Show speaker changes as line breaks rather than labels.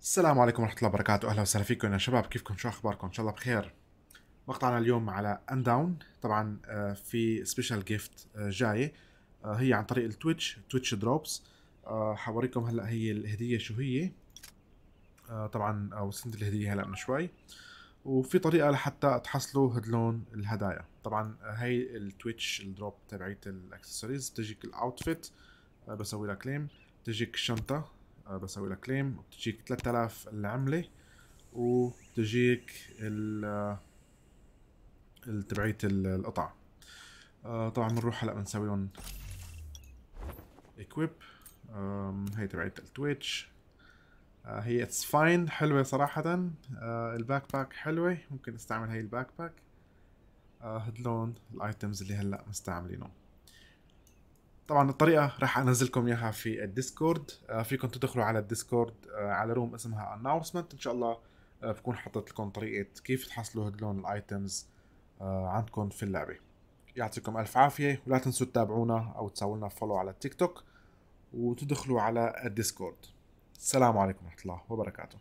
السلام عليكم ورحمة الله وبركاته، أهلا وسهلا فيكم يا شباب، كيفكم؟ شو أخباركم؟ إن شاء الله بخير. مقطعنا اليوم على أنداون، طبعا آه، في special gift جاية آه، هي عن طريق ال Twitch، Twitch drops. حوريكم هلأ هي الهدية شو هي. آه، طبعا سندت الهدية هلأ من شوي. وفي طريقة لحتى تحصلوا هدلون الهدايا، طبعا هي ال Twitch ال drop تبعيت الاكسسوارز بتجيك ال outfit بسوي لها claim، بتجيك الشنطة آه، بسوي لها claim وبتجيك 3000 العملة وبتجيك ال تبعية القطع آه، طبعا بنروح هلأ بنسوي لهم equip هي تبعية ال Twitch آه، هي it's fine حلوة صراحة. ال backpack حلوة ممكن استعمل هاي ال backpack هدلون ال items اللي هلأ مستعملينهم. طبعا الطريقة راح أنزلكم إياها في ال Discord. آه، فيكم تدخلوا على ال Discord آه، على room اسمها announcement إن شاء الله آه، بكون حطيت لكم طريقة كيف تحصلوا هدلون ال items عندكم في اللعبة. يعطيكم ألف عافية ولا تنسوا تتابعونا أو تسووا لنا follow على التيك توك وتدخلوا على ال Discord. السلام عليكم ورحمة الله وبركاته.